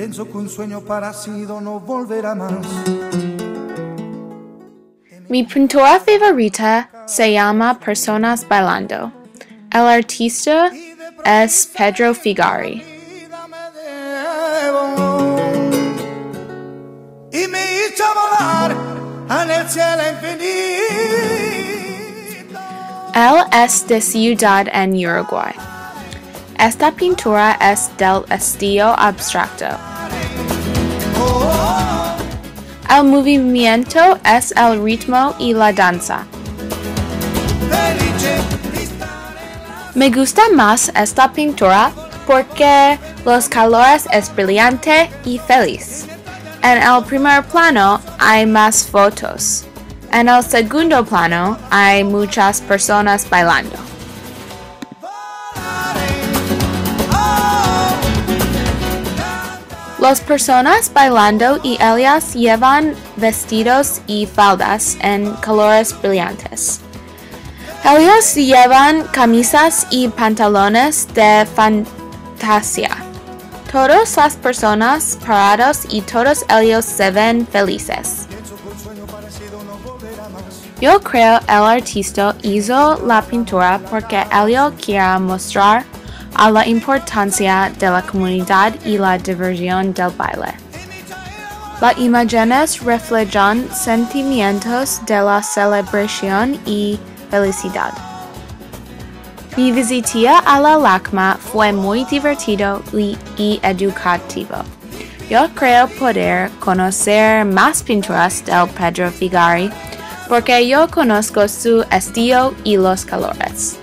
Pienso que un sueño parecido no volverá más. Mi pintura favorita se llama Personas Bailando. El artista es Pedro Figari. vida me debo y me hizo volar en el cielo infinito. Él es de Ciudad en Uruguay. Esta pintura es del estilo abstracto. El movimiento es el ritmo y la danza. Me gusta más esta pintura porque los colores es brillante y feliz. En el primer plano hay más fotos. En el segundo plano hay muchas personas bailando. Las personas bailando y ellas llevan vestidos y faldas en colores brillantes. Ellos llevan camisas y pantalones de fantasía. Todas las personas parados y todos ellos se ven felices. Yo creo el artista hizo la pintura porque él quiere mostrar a la importancia de la comunidad y la diversión del baile. Las imágenes reflejan sentimientos de la celebración y felicidad. Mi visita a la LACMA fue muy divertido y, educativo. Yo creo poder conocer más pinturas del Pedro Figari porque yo conozco su estilo y los colores.